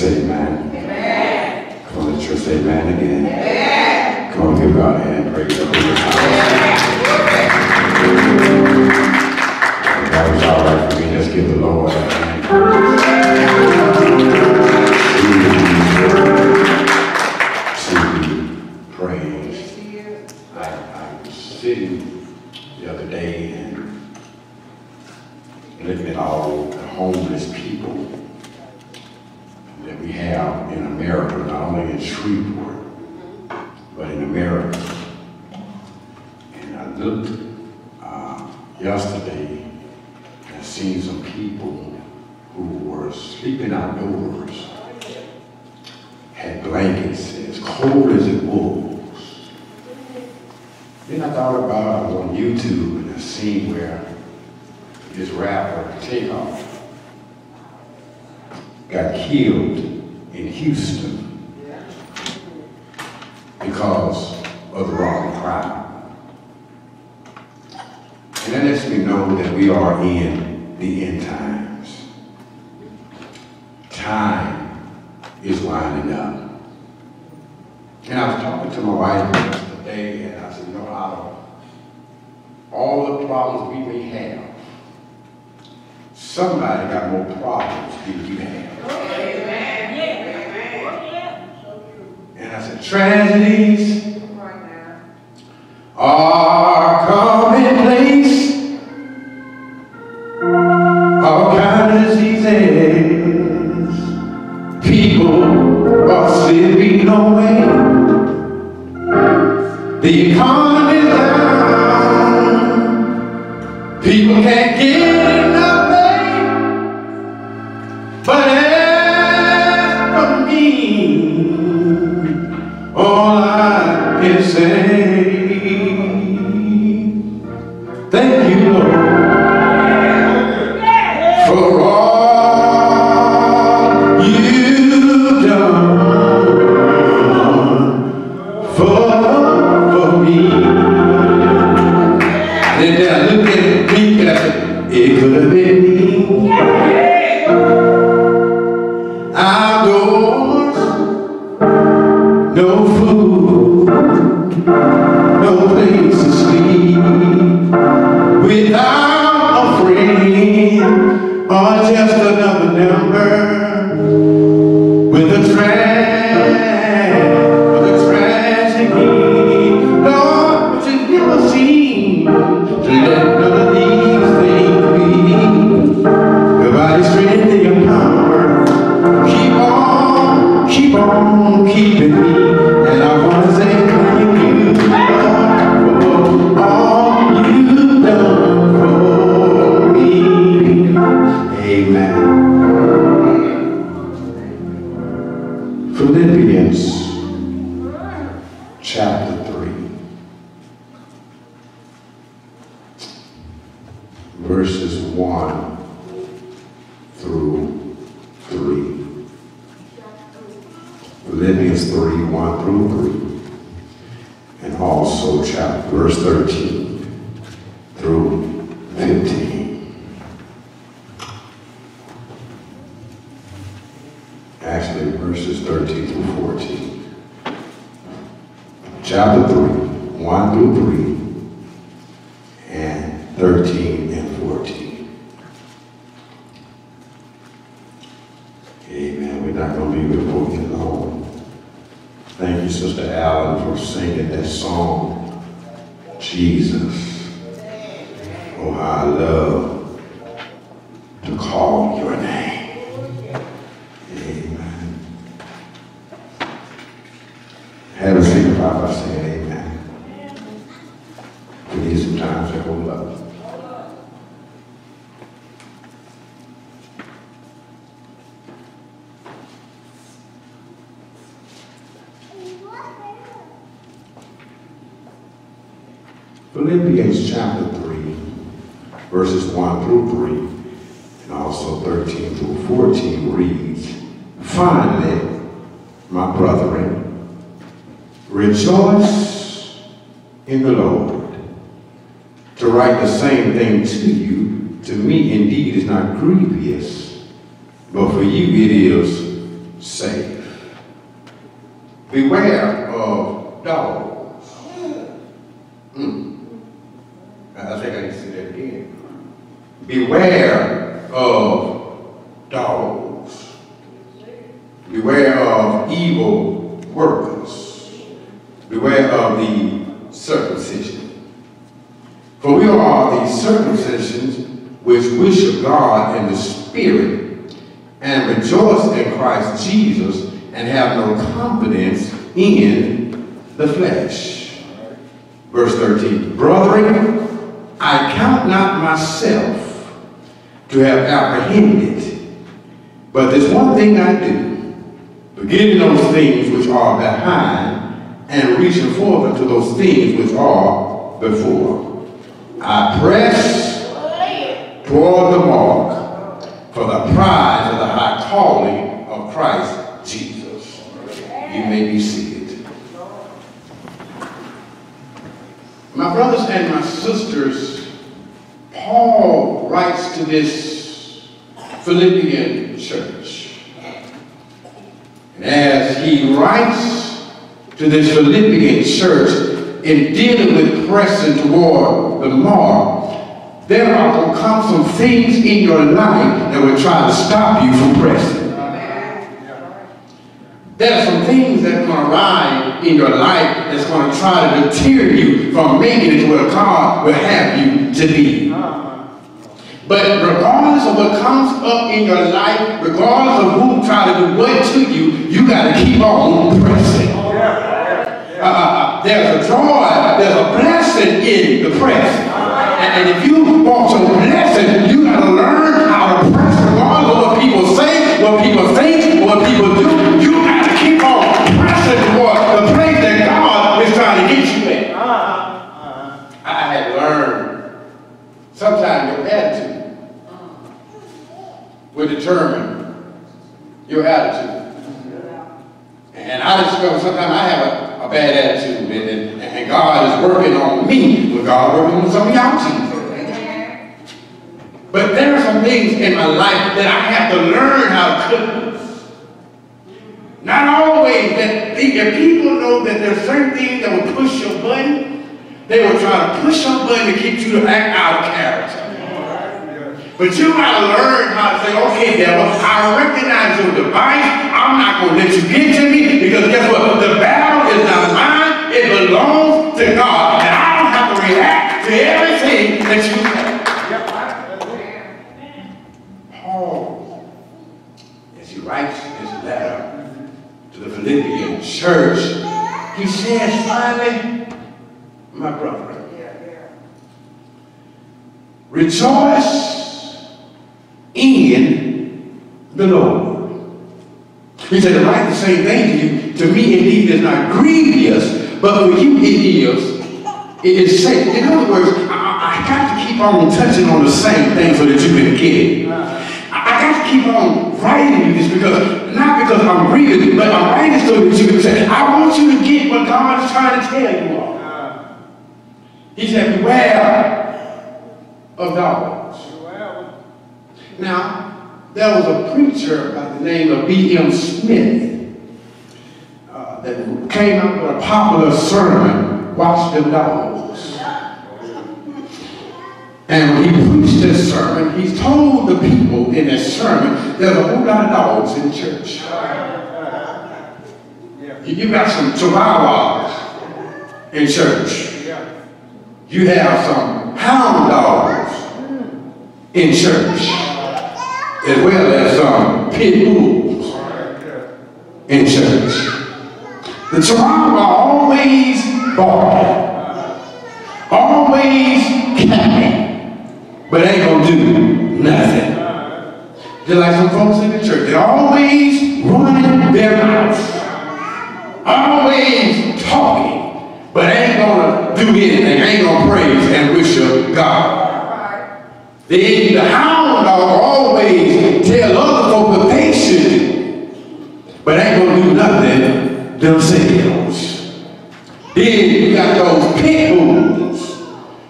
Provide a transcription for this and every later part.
church amen. amen. Call the church amen again. Amen. Come on, give God a hand. Praise the Lord. Philippians chapter 3, verses 1 through 3, and also 13 through 14 reads, Finally, my brethren, rejoice in the Lord. To write the same thing to you, to me indeed is not grievous, but for you it is safe. Beware Beware of dogs. Beware of evil workers. Beware of the circumcision. For we are the circumcisions which worship God in the Spirit and rejoice in Christ Jesus and have no confidence in the flesh. Verse 13, Brethren, I count not myself to have apprehended, but there's one thing I do, forgetting those things which are behind and reaching forward to those things which are before. I press toward the mark for the prize of the high calling of Christ Jesus. You may be seated. My brothers and my sisters, Paul writes to this Philippian church. And as he writes to this Philippian church in dealing with pressing toward the mark, there are to come some things in your life that will try to stop you from pressing. There are some things that are going to rise in your life that's going to try to deter you from making it to where God will have you to be. But regardless of what comes up in your life, regardless of who try to do what to you, you got to keep on pressing. Uh, uh, uh, there's a joy, there's a blessing in the press. And, if you want some blessing, you got to learn how to press regardless of what people say, what people think, what people do. Sometimes your attitude uh-huh. will determine your attitude. And I discovered sometimes I have a, a bad attitude, and, and, God is working on me, but God working on some of y'all too. But there are some things in my life that I have to learn how to cook. Not always that if people know that there's certain things that will push your button, they will try to push your button to get you to act out of character. But you got to learn how to say, okay, devil, I recognize your device. I'm not going to let you get to me because guess what? The battle is not mine. It belongs to God. And I don't have to react to everything that you say. Paul, as he writes his letter to the Philippian church, he says finally, my brother, rejoice in the Lord. He said the same thing to you. To me, indeed, is not grievous, but for you, it is. It is safe. In other words, I, I got to keep on touching on the same thing so that you can get it. I, got to keep on writing this because, not because I'm reading, but I'm writing so that you can say, I want you to get what God is trying to tell you all. He said, beware of dogs. Now, there was a preacher by the name of B.M. Smith uh, that came up with a popular sermon, Watch the Dogs. And when he preached this sermon, he told the people in that sermon, there's a whole lot of dogs in church. You got some chihuahuas in church. You have some hound dogs in church as well as some pit bulls in church. The Chihuahua always barking, always capping, but ain't gonna do nothing. Just like some folks in the church, They're always running their mouths, always talking, but ain't gonna do anything, ain't gonna praise and worship God. The, the hound dog always tell other folk should do, but ain't gonna do nothing themselves. Then you got those pit bulls.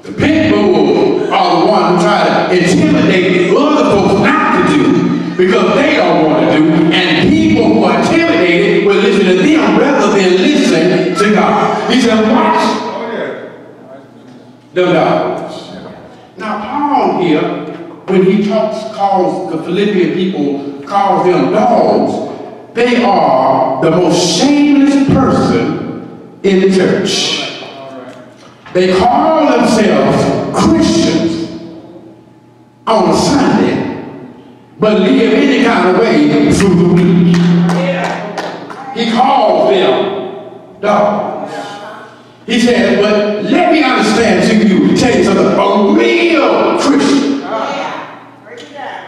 The pit bulls are the ones who try to intimidate other folks not to do because they don't want to do, He said, watch the dogs. Now Paul here, when he talks, calls the Philippian people, calls them dogs, they are the most shameless person in the church. They call themselves Christians on Sunday, but live any kind of way through the week. He calls them dogs. He said, but let me understand to you, tell you something, a real Christian,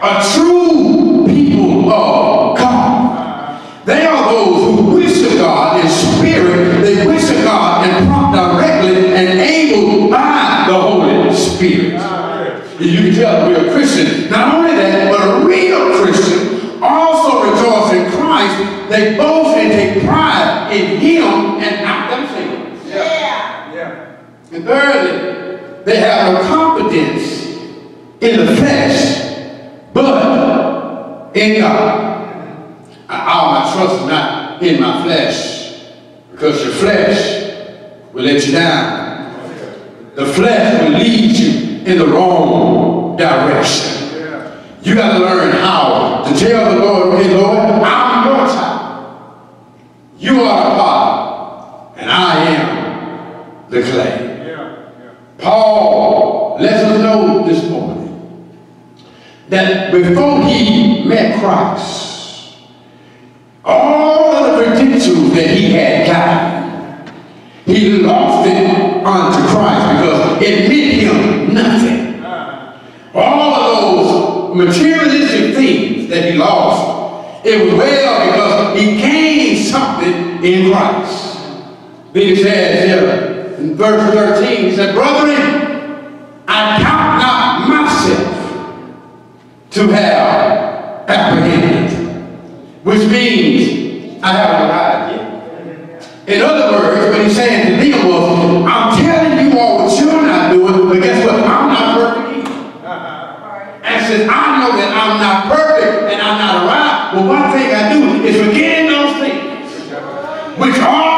a true people of God, they are those who wish to God in spirit, they wish to God and prompt directly and able by the Holy Spirit. You can tell we're a Christian. Not only that, but a real Christian also rejoice in Christ. They boast and take pride in Him and not themselves. Yeah. Yeah. And thirdly, they have no confidence in the flesh, but in God. All my trust is not in my flesh, because your flesh will let you down. The flesh will lead you in the wrong direction. You got to learn how to tell the Lord, okay, Lord, I'm your child. You are the potter, and I am the clay. Paul lets us know this morning that before he met Christ, all of the credentials that he had gotten, he lost it unto Christ because it meant him nothing. All of those materialistic things that he lost, it was well because he gained something in Christ. Then he says here in verse 13, he said, Brethren, I count to have apprehended, which means I haven't arrived yet. In other words, what he's saying to them was, I'm telling you all what you're not doing, but guess what? I'm not perfect either. And since I know that I'm not perfect and I'm not arrived, well, one thing I do is forgetting those things, which are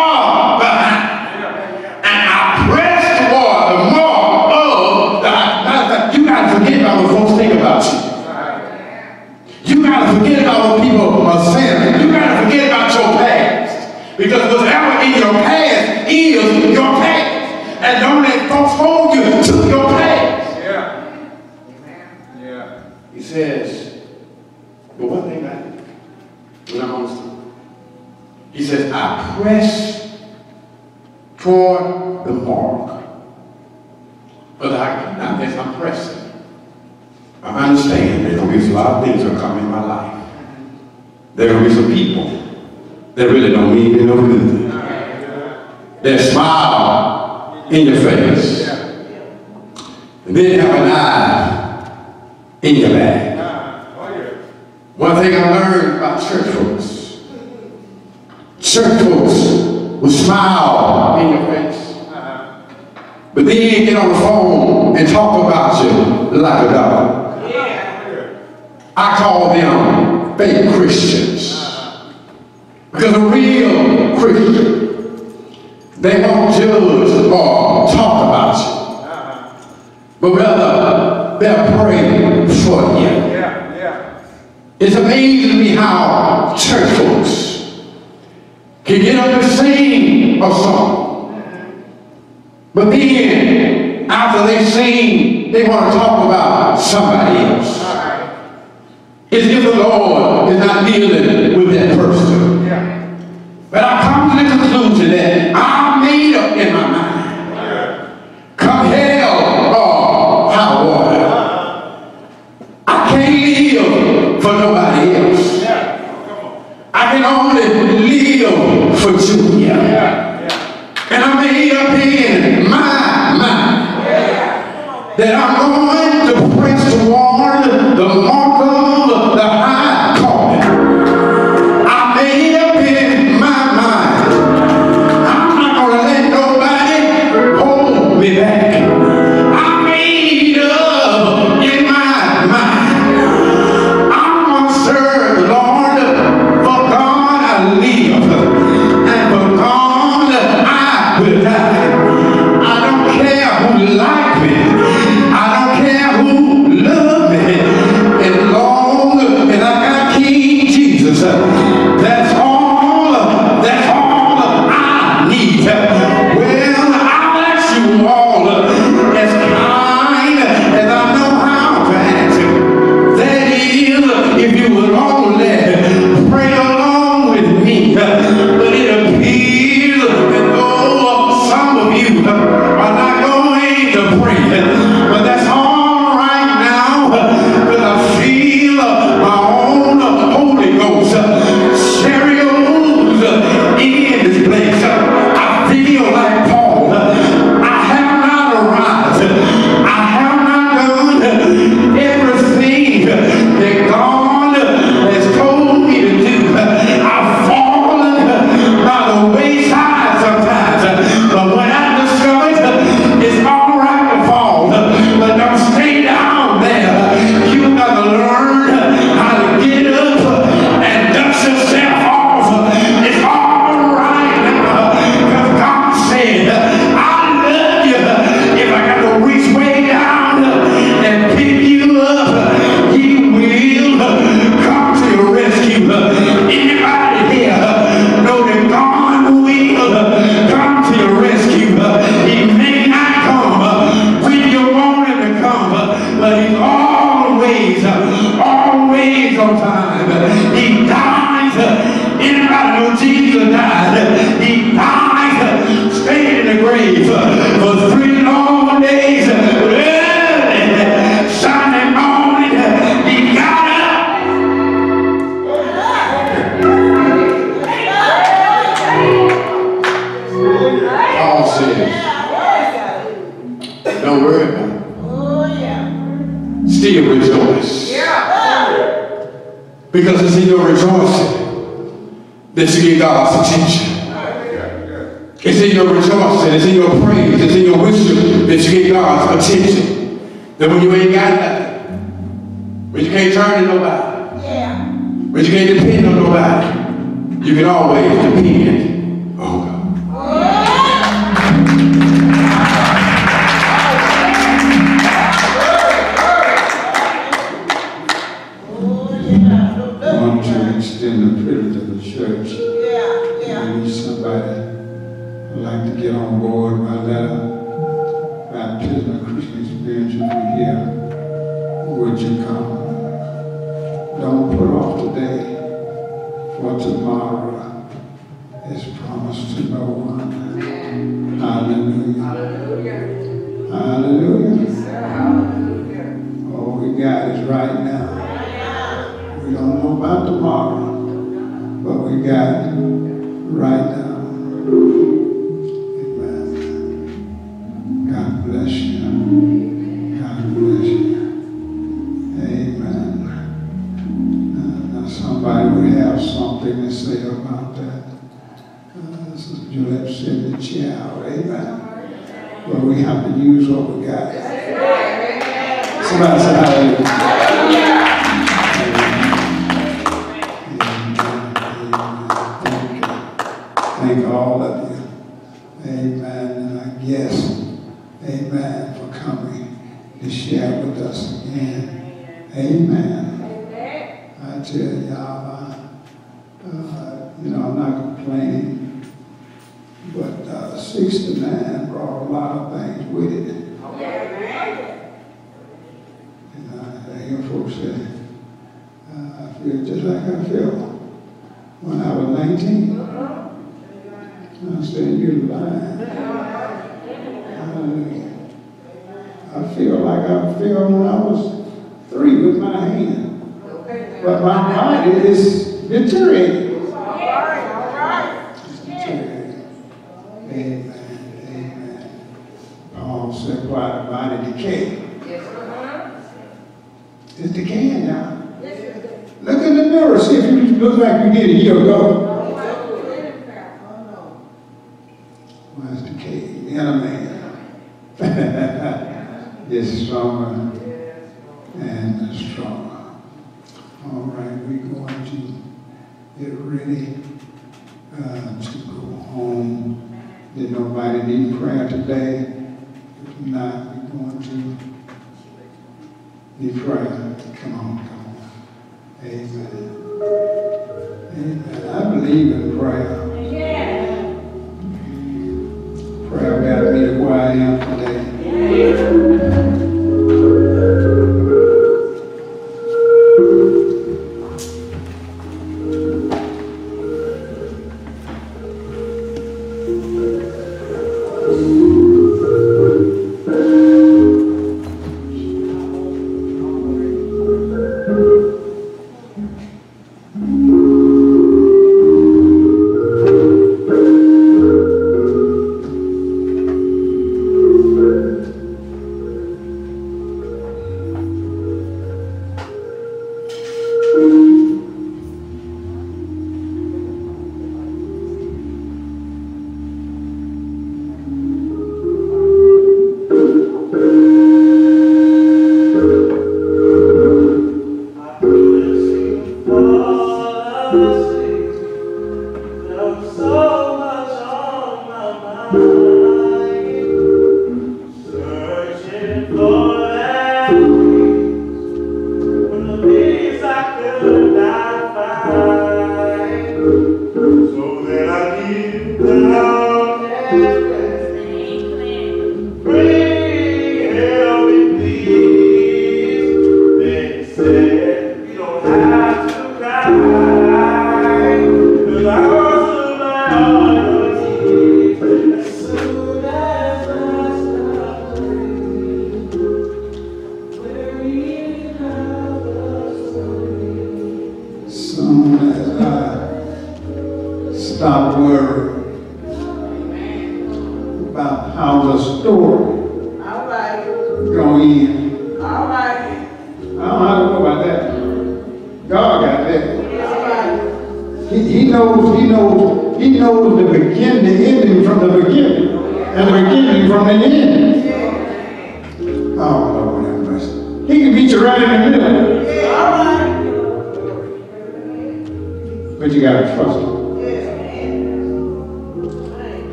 There will be some people that really don't mean me no good. They smile in your face. And then have an eye in your back. One thing I learned about church folks, church folks will smile in your face, but then get on the phone and talk about you like a dog. I call them fake Christians. Because a real Christian, they won't judge or talk about you, but rather they'll pray for you. It's amazing to me how church folks can get up and sing a song. But then, after they sing, they want to talk about somebody else. It's if the Lord is not dealing with that person. Yeah. But I come to the conclusion that I Hallelujah. Hallelujah. Hallelujah. All we got is right now. We don't know about tomorrow, but we got it right now. shall. Amen. But we have to use what we got. Somebody say, Did nobody need prayer today? If not, we're going to need prayer. Come on, come on. Amen. Amen. I believe in prayer. Yeah. Prayer got me to where I am today. Yeah.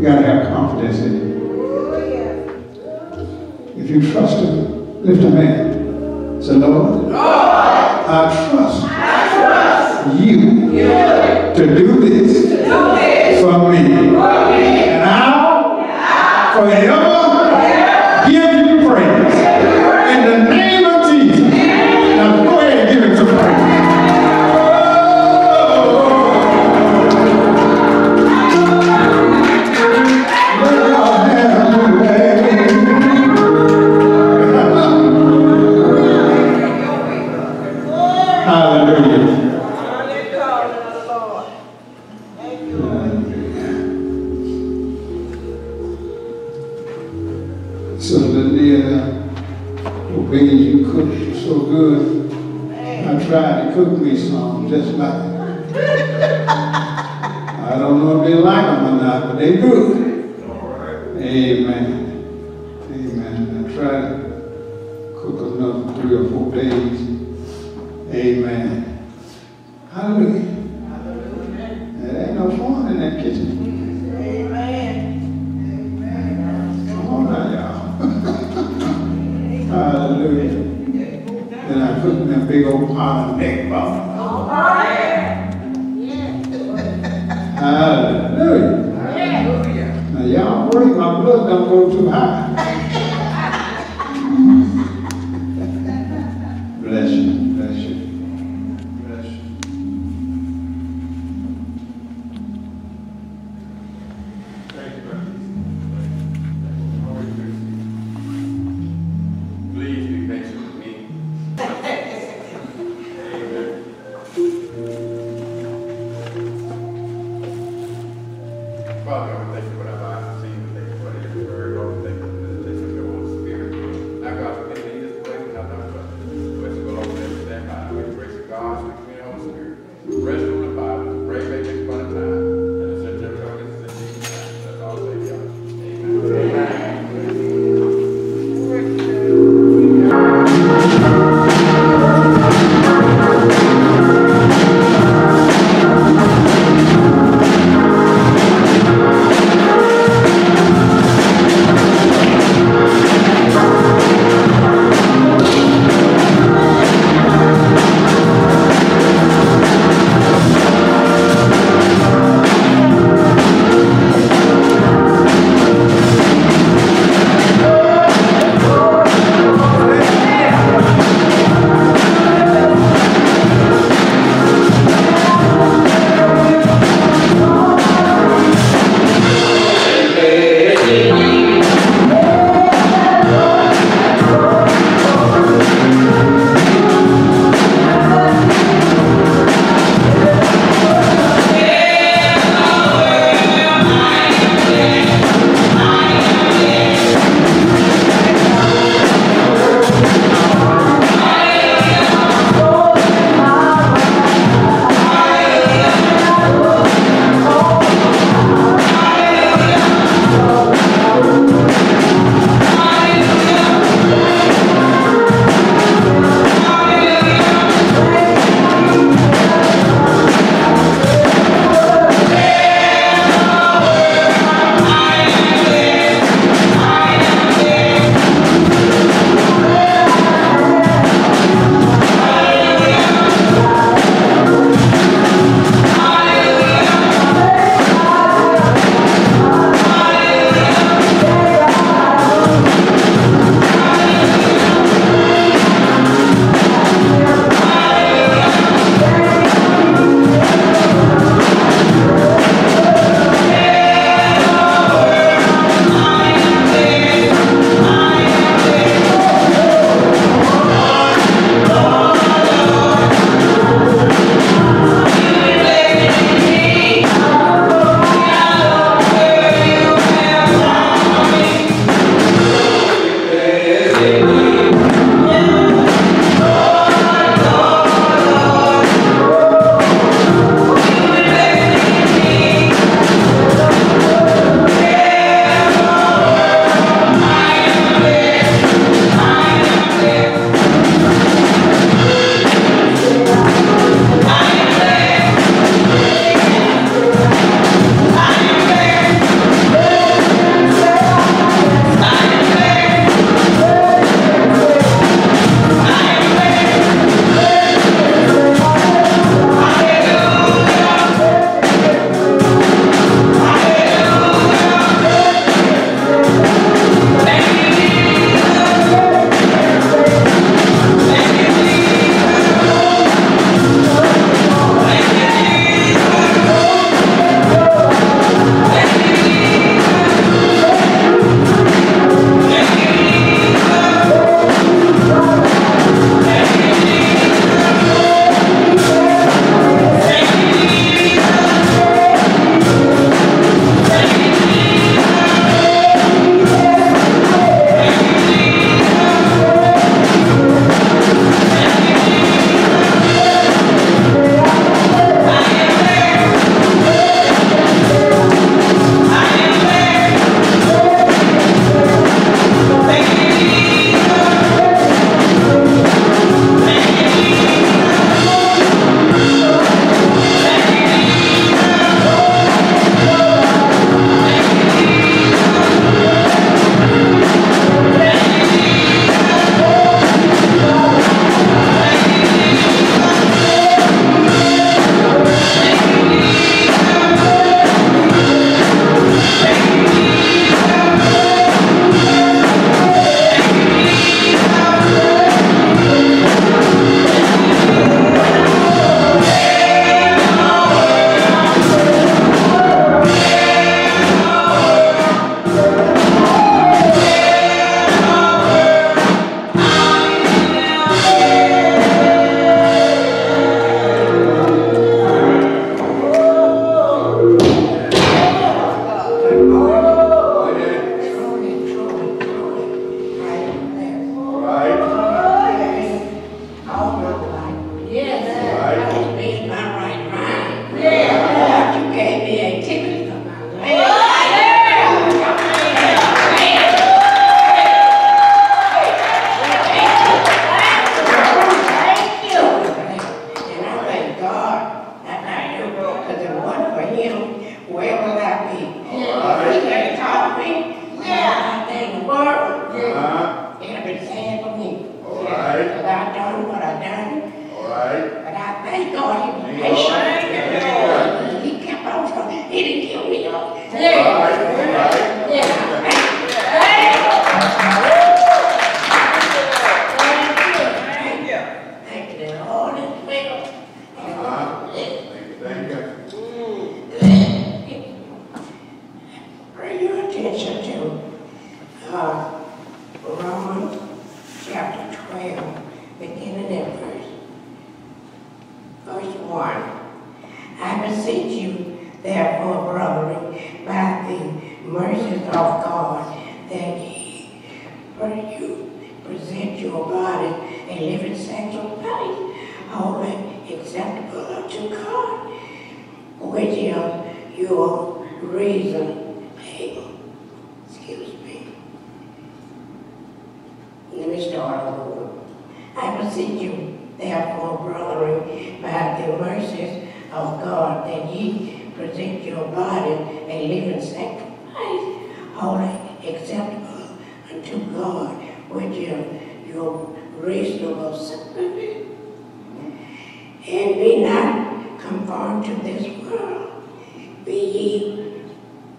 You got to have confidence in Him. If you trust Him, lift a man. Say, Lord, Lord I, trust I trust you, you to do this, to do this for me. For me. And I'll, I'll forever.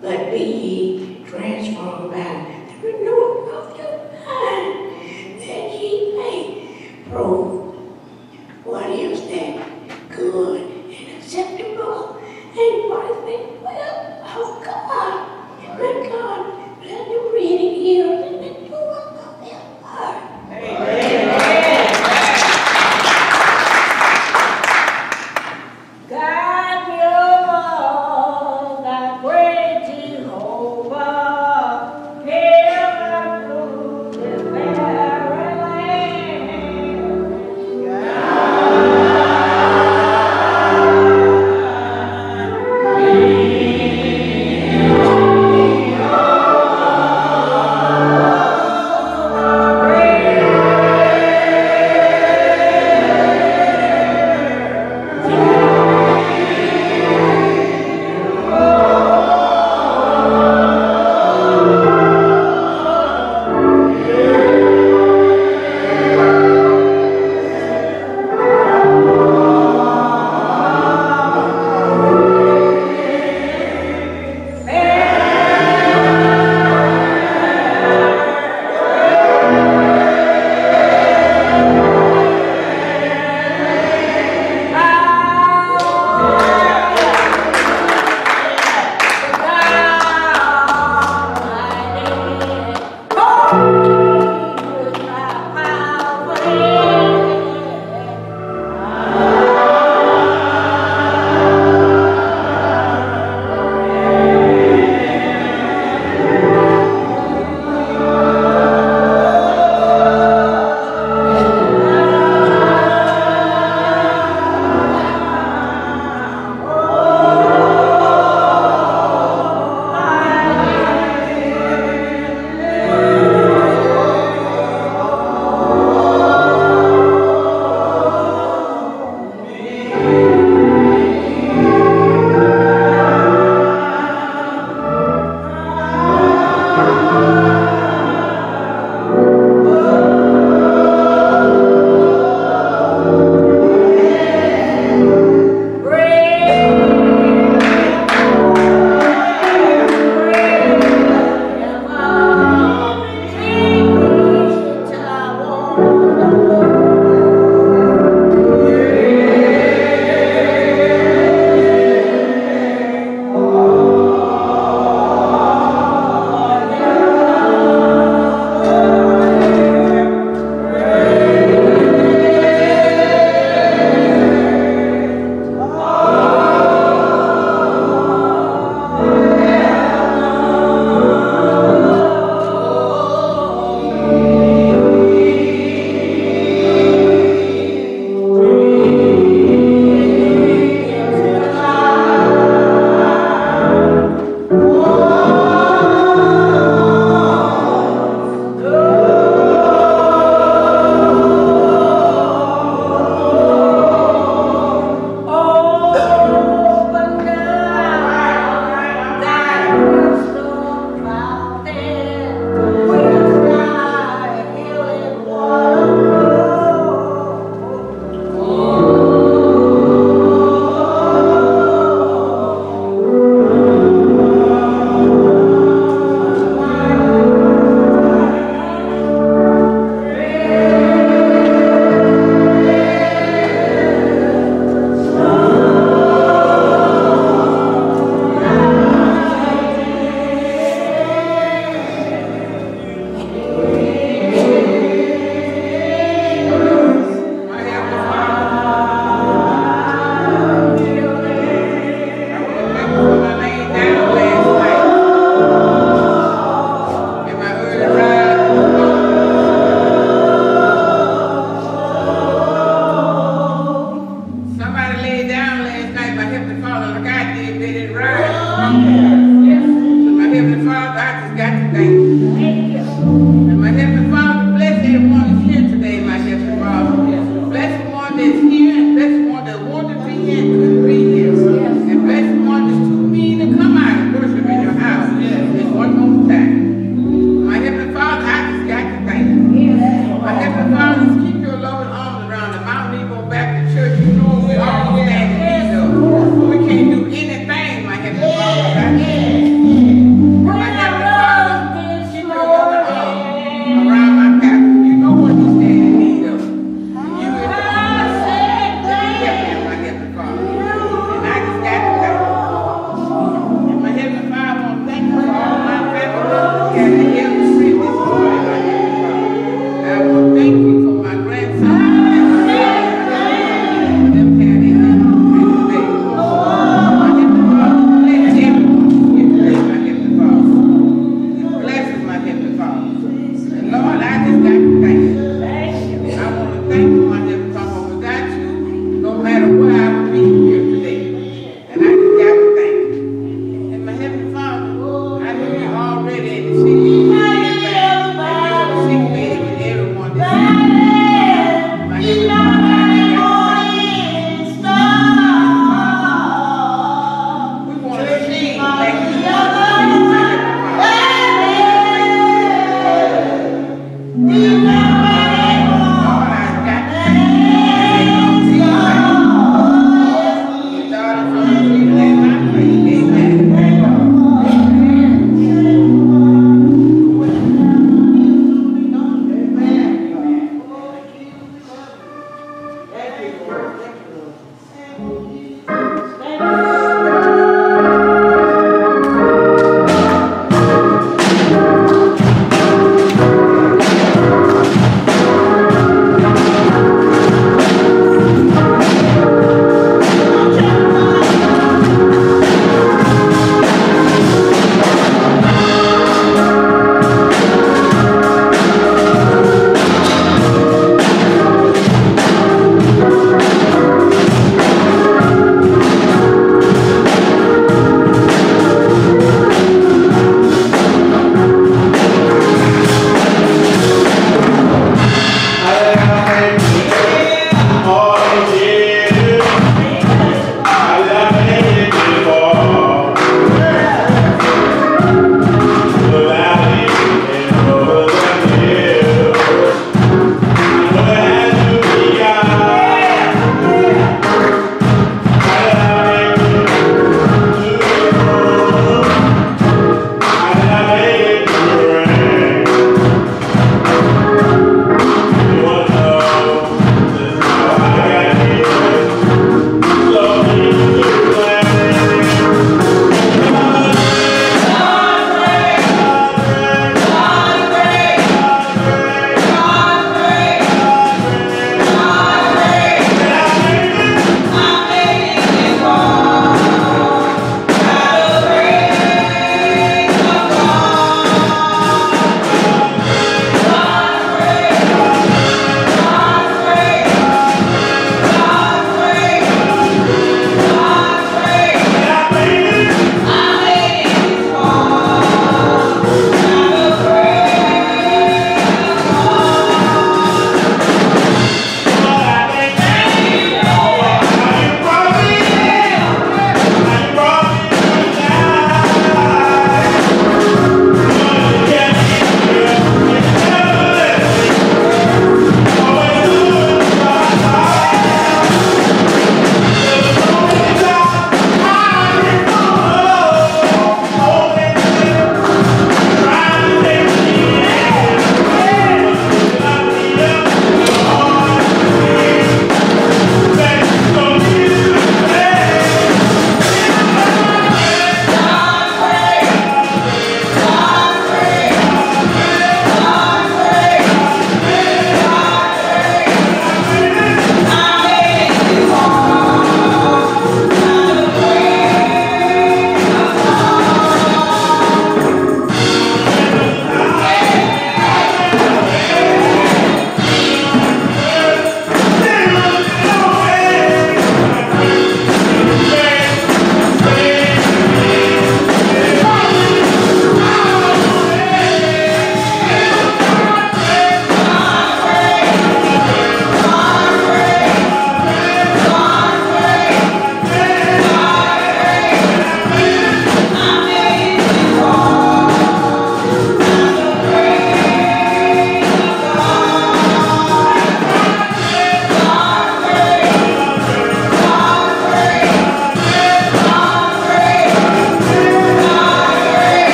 but be ye transformed by the renewal of your mind, that ye may prove.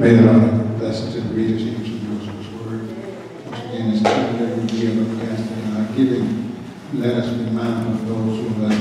May the Lord bless to the readers, and those of His Word. Once again, it's time that we give of casting our giving, let us be mindful of those who have.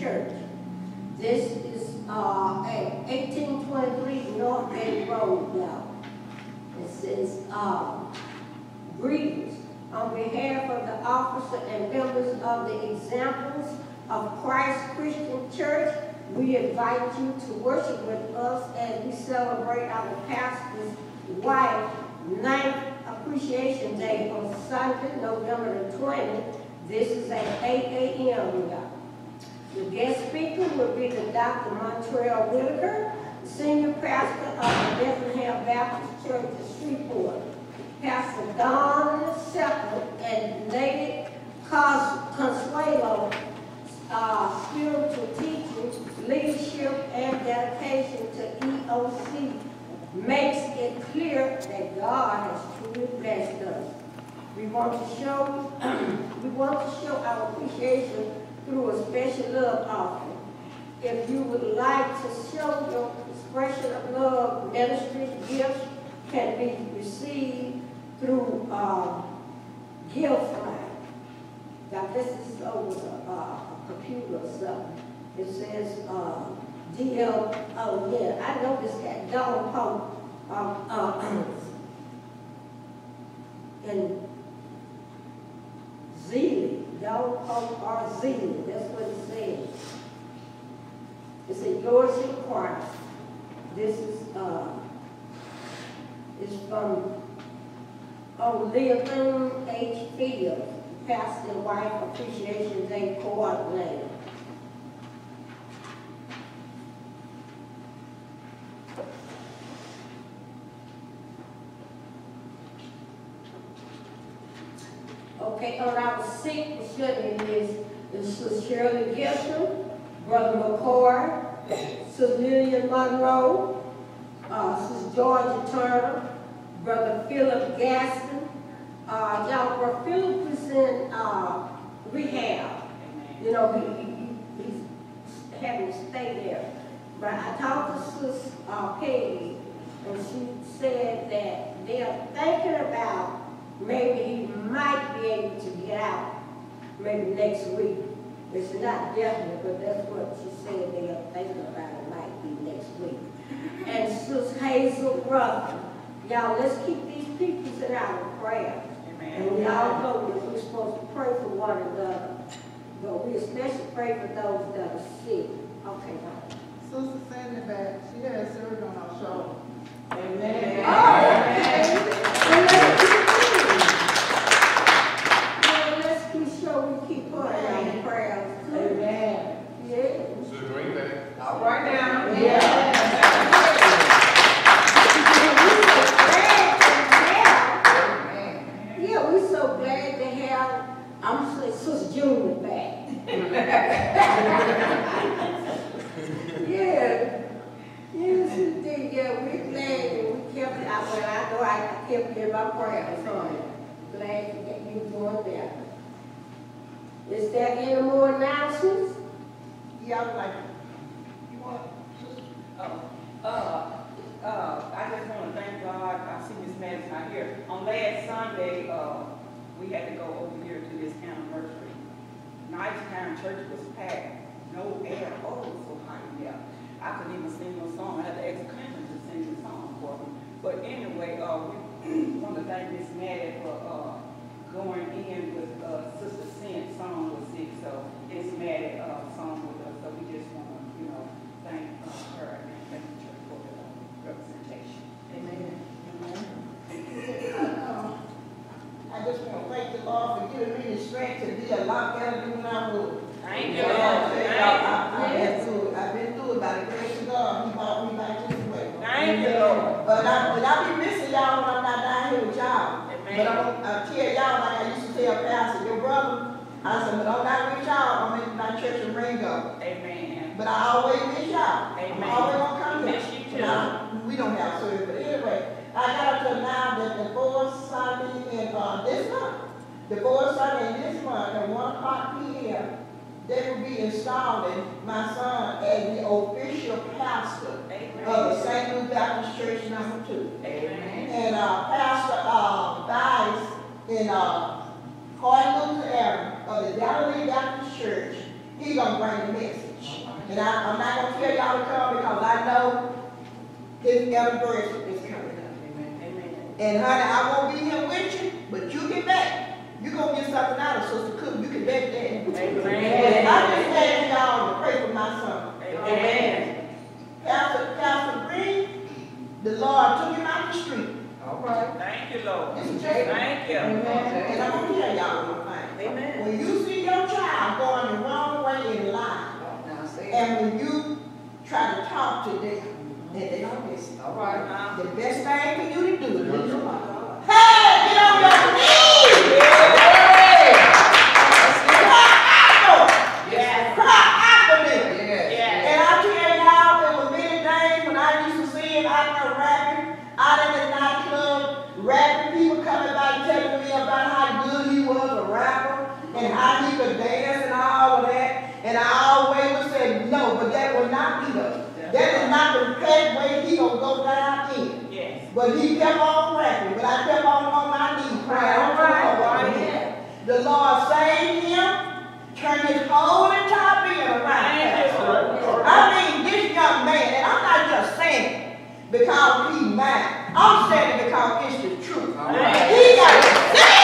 Church. This is, uh, at eighteen twenty-three North Bay Road, y'all. It says, uh, greetings on behalf of the officer and members of the examples of Christ Christian Church. We invite you to worship with us as we celebrate our pastor's wife ninth appreciation day on Sunday, November the twentieth. This is at eight AM, y'all. The guest speaker will be the Dr. Montreal Whitaker, senior pastor of the Bethlehem Baptist Church of Shreveport. Pastor Don Shepherd and Lady Cos- Consuelo, uh, spiritual teaching, leadership, and dedication to EOC makes it clear that God has truly blessed us. We want to show, we want to show our appreciation through a special love offering. If you would like to show your expression of love, ministry gifts can be received through, uh, gift line. Now, this is over the, uh, computer or something. It says, uh, DL, oh, yeah, I know this guy, Donald Pope, uh, uh, and Zealy, Donald Pope or Zealy, that's what it says. It says, yours in Christ. This is, uh, is from Olivine H. Fields, Pastor Wife Appreciation Day Coordinator. Okay, on our sick facility is Sister Shirley Gibson, Brother McCoy, Sister Lillian Monroe, uh, Sister Georgia Turner, Brother Philip Gaston. Uh, y'all, Brother Philip is in, uh, rehab. You know, he, he, he- he's having to stay there. But I talked to Sis, uh, Peggy, and she said that they're thinking about maybe he might be able to get out maybe next week. It's not definite, but that's what she said they are thinking about, it might be next week. And Sis Hazel Ruffin, y'all, let's keep these people in our prayer. And we all know that we're supposed to pray for one another, but we especially pray for those that are sick. Okay, now. Sister Sandy back, she had surgery on her shoulder. Amen. Oh, okay. Well, let's keep Well, let's keep sure we keep her in our prayers. too. Amen. Yeah. Sister Greenback. All right now. Yeah. We were glad to well, I know I in my. Glad to get you doing better. Is there any more announcements? Yeah, I would like, you want, Oh, uh, uh, I just wanna thank God, I see Miss Madison out here. On last Sunday, uh, we had to go over here to this anniversary. Nighttime church was packed, no air, oh, so hot in there. I couldn't even sing no song, I had to ask Clinton to sing the song for me. But anyway, uh, we want to thank Miss Maddie for, uh, going in with, uh, Sister Sin, song was sick, so it's Maddie, uh, song with us, so we just wanna, you know, thank, uh, her and thank the church for the uh, representation. Amen. um, I just want to thank the Lord for giving me the strength to be a lot better than when I was. Thank you, Lord. I- Thank I've been through, it. I've been through it by the grace of God, he brought me back this way. Thank you, Lord. But I, but I be missing y'all when I'm not down here with But I'm, I tell y'all, like I used to tell Pastor, your brother, I said, but I'm not with y'all, I'm in my church in Ringo. Amen. But I always miss y'all. Amen. I'm always gonna come here. Miss you too. I- We don't have service, but anyway, I got to now that the fourth Sunday in, uh, this month, the fourth Sunday in this month at one o'clock P M, they will be installing my son as the official pastor of the St. Louis Baptist Church number two. Amen. And, uh, Pastor, uh, Bice in, uh, Luther area of the Galilee Baptist Church, he gonna bring the message. And I, I'm not gonna tell y'all to come because I know his anniversary is coming up. Amen. And honey, I won't be here with you, but you get back. You're gonna get something out of Sister Cook, you can bet that. Amen. And I just ask y'all to pray for my son. Amen. Pastor, Pastor Green, the Lord took him out the street. All right. Thank you, Lord. This Jacob. Thank you. And I'm gonna tell y'all one thing. Amen. When you see your child going the wrong way in life, and when you try to talk to them, and they don't listen. All right. The best thing for you to do is leave them alone. Hey, get on your knees! Cry out for them. Yes. Cry out for them. Yes. And I tell y'all, there were many days when I used to see him out there rapping, out in the nightclub, rapping, people coming by telling me about how good he was a rapper, and how he could dance and all of that. And I always would say, no, but that will not be the, that is not the best way he gonna go down in. Yes. But he kept on rapping, but I kept on on my knees praying. All right, all yeah. right. The Lord saved him, turned his whole entire being around. I mean, this young man, and I'm not just saying it because he's mine. I'm saying it because it's the truth. Right. He got to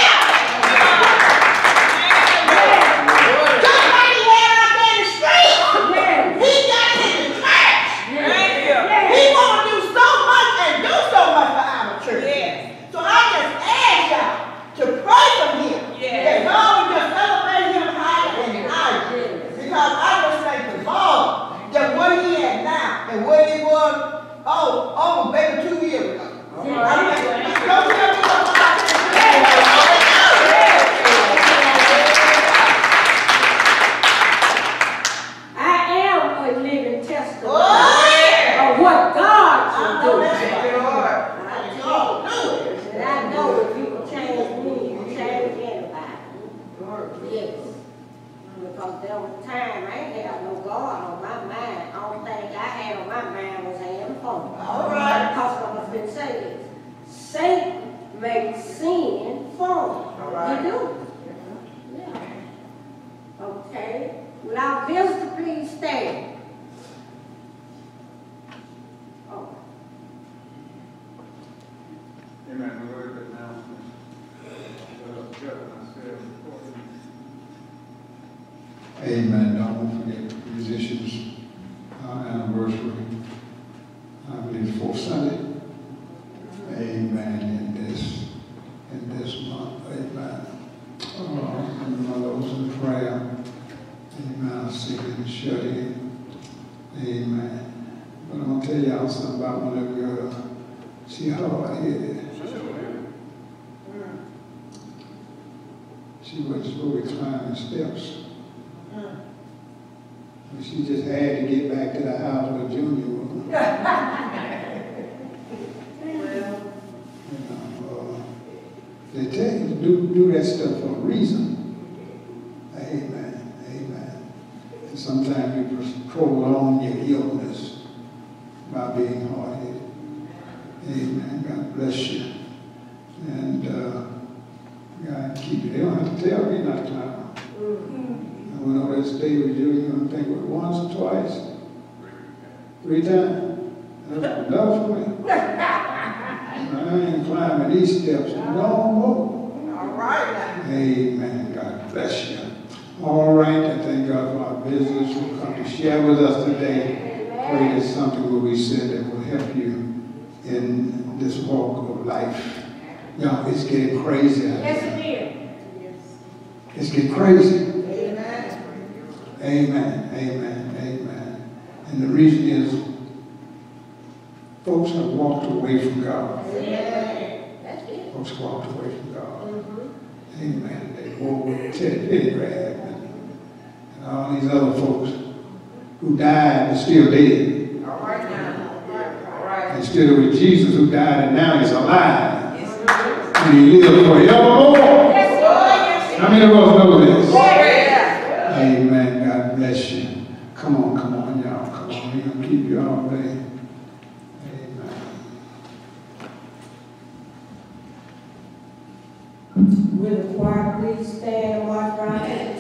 who share with us today. Pray that something will be said that will help you in this walk of life. Y'all, it's getting crazy out Yes, it is. It's getting crazy. Amen. Amen, amen, amen. And the reason is, folks have walked away from God. That's it. Folks walked away from God. Mhm. Amen. They walked with Ted Pendergrass and, and all these other folks who died is still dead. All right now. All right. Instead of with Jesus who died and now is alive. Yes. And he lives forevermore. Yes, Lord. How many of us know this? Yeah. Amen. God bless you. Come on, come on, y'all. Come on. We're going to keep you all day. Amen. Will the choir please stand and watch around